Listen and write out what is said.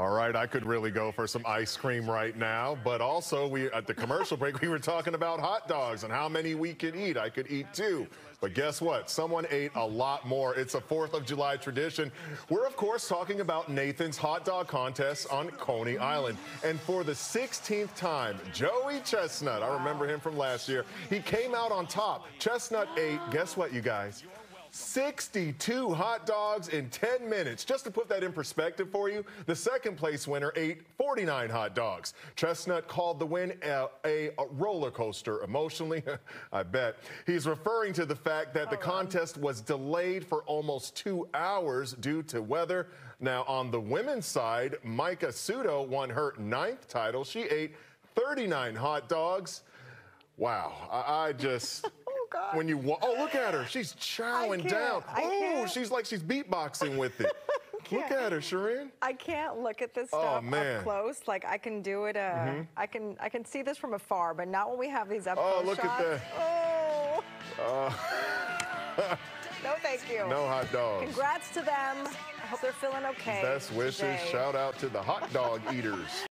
All right, I could really go for some ice cream right now, but also we at the commercial break we were talking about hot dogs and how many we could eat. I could eat two. But guess what? Someone ate a lot more. It's a 4th of July tradition. We're of course talking about Nathan's hot dog contest on Coney Island. And for the 16th time, Joey Chestnut, I remember him from last year, he came out on top. Chestnut ate, guess what you guys? 62 hot dogs in 10 minutes. Just to put that in perspective for you, the second place winner ate 49 hot dogs. Chestnut called the win a, a, a roller coaster emotionally, I bet. He's referring to the fact that the oh, contest was delayed for almost two hours due to weather. Now, on the women's side, Miki Sudo won her ninth title. She ate 39 hot dogs. Wow, I, I just. God. When you wa- oh look at her, she's chowing down. Oh, she's like she's beatboxing with it. look at her, Shireen. I can't look at this Oh, stuff man. up close. Like I can do it. Uh, I can I can see this from afar, but not when we have these up Oh, close look at that. Oh. no, thank you. No hot dogs. Congrats to them. I hope they're feeling okay. Best wishes. today. Shout out to the hot dog eaters.